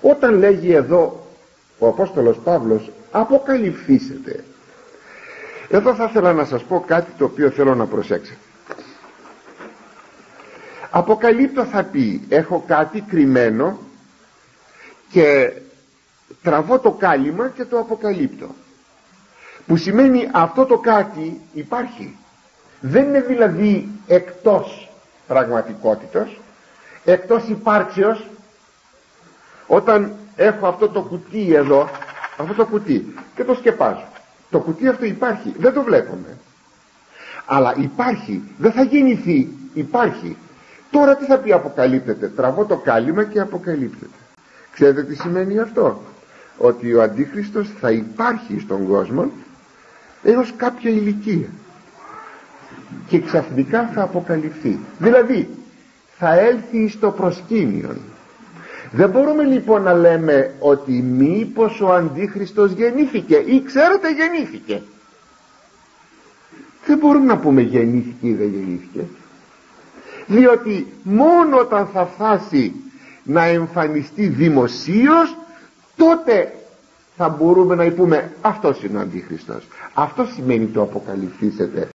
όταν λέγει εδώ ο Απόστολος Παύλος αποκαλυφθήσετε εδώ θα ήθελα να σας πω κάτι το οποίο θέλω να προσέξετε αποκαλύπτω θα πει έχω κάτι κρυμμένο και τραβώ το κάλυμα και το αποκαλύπτω που σημαίνει αυτό το κάτι υπάρχει δεν είναι δηλαδή εκτός πραγματικότητας εκτός υπάρξεως όταν έχω αυτό το κουτί εδώ αυτό το κουτί και το σκεπάζω. Το κουτί αυτό υπάρχει δεν το βλέπουμε. Αλλά υπάρχει δεν θα γεννηθεί υπάρχει. Τώρα τι θα πει αποκαλύπτεται. Τραβώ το κάλυμα και αποκαλύπτεται. Ξέρετε τι σημαίνει αυτό; Ότι ο Αντίχριστος θα υπάρχει στον κόσμο έως κάποια ηλικία. Και ξαφνικά θα αποκαλυφθεί. Δηλαδή θα έλθει στο προσκήνιο δεν μπορούμε λοιπόν να λέμε ότι μήπως ο Αντίχριστος γεννήθηκε ή ξέρετε γεννήθηκε. Δεν μπορούμε να πούμε γεννήθηκε ή δεν γεννήθηκε. Διότι μόνο όταν θα φτάσει να εμφανιστεί δημοσίως τότε θα μπορούμε να πούμε αυτός είναι ο Αντίχριστος. Αυτό σημαίνει το αποκαλυφθήσετε